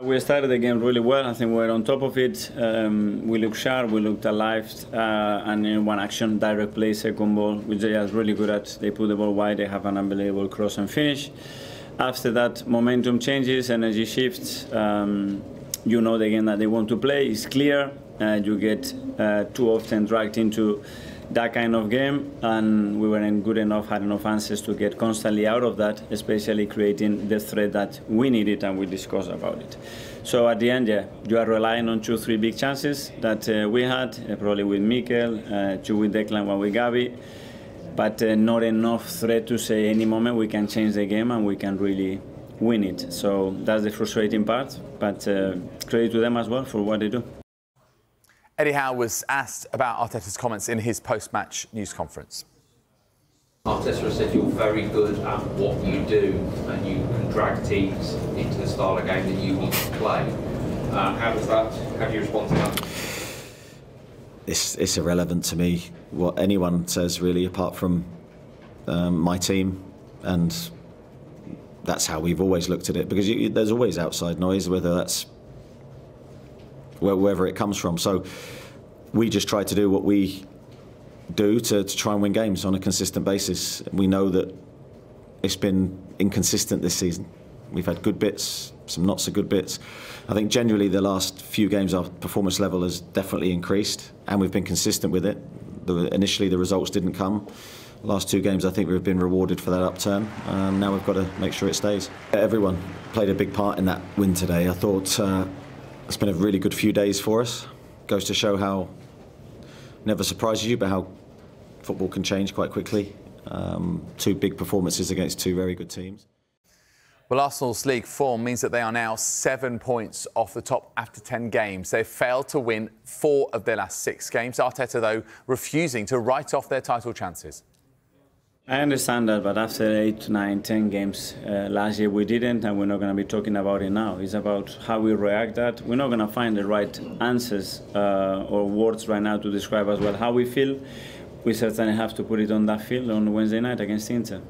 We started the game really well. I think we were on top of it. Um, we looked sharp, we looked alive, uh, and in one action, direct play, second ball, which they are really good at. They put the ball wide, they have an unbelievable cross and finish. After that, momentum changes, energy shifts. Um, you know the game that they want to play is clear. Uh, you get uh, too often dragged into that kind of game, and we weren't good enough, had enough answers to get constantly out of that, especially creating the threat that we needed, and we discussed about it. So at the end, yeah, you are relying on two, three big chances that uh, we had, uh, probably with Mikel, uh, two with Declan, one with Gabi, but uh, not enough threat to say any moment we can change the game and we can really win it. So that's the frustrating part, but uh, credit to them as well for what they do. Eddie Howe was asked about Arteta's comments in his post-match news conference. Arteta said you're very good at what you do and you can drag teams into the style of game that you want to play. Uh, how does that, how do you respond to that? It's, it's irrelevant to me what anyone says really apart from um, my team and that's how we've always looked at it because you, there's always outside noise whether that's wherever it comes from. So we just try to do what we do to, to try and win games on a consistent basis. We know that it's been inconsistent this season. We've had good bits, some not so good bits. I think generally the last few games our performance level has definitely increased and we've been consistent with it. The, initially the results didn't come. Last two games I think we've been rewarded for that upturn and now we've got to make sure it stays. Everyone played a big part in that win today. I thought uh, it's been a really good few days for us. Goes to show how, never surprises you, but how football can change quite quickly. Um, two big performances against two very good teams. Well, Arsenal's league form means that they are now seven points off the top after 10 games. They've failed to win four of their last six games. Arteta, though, refusing to write off their title chances. I understand that, but after eight, nine, ten games uh, last year, we didn't, and we're not going to be talking about it now. It's about how we react. That we're not going to find the right answers uh, or words right now to describe as well how we feel. We certainly have to put it on that field on Wednesday night against Inter.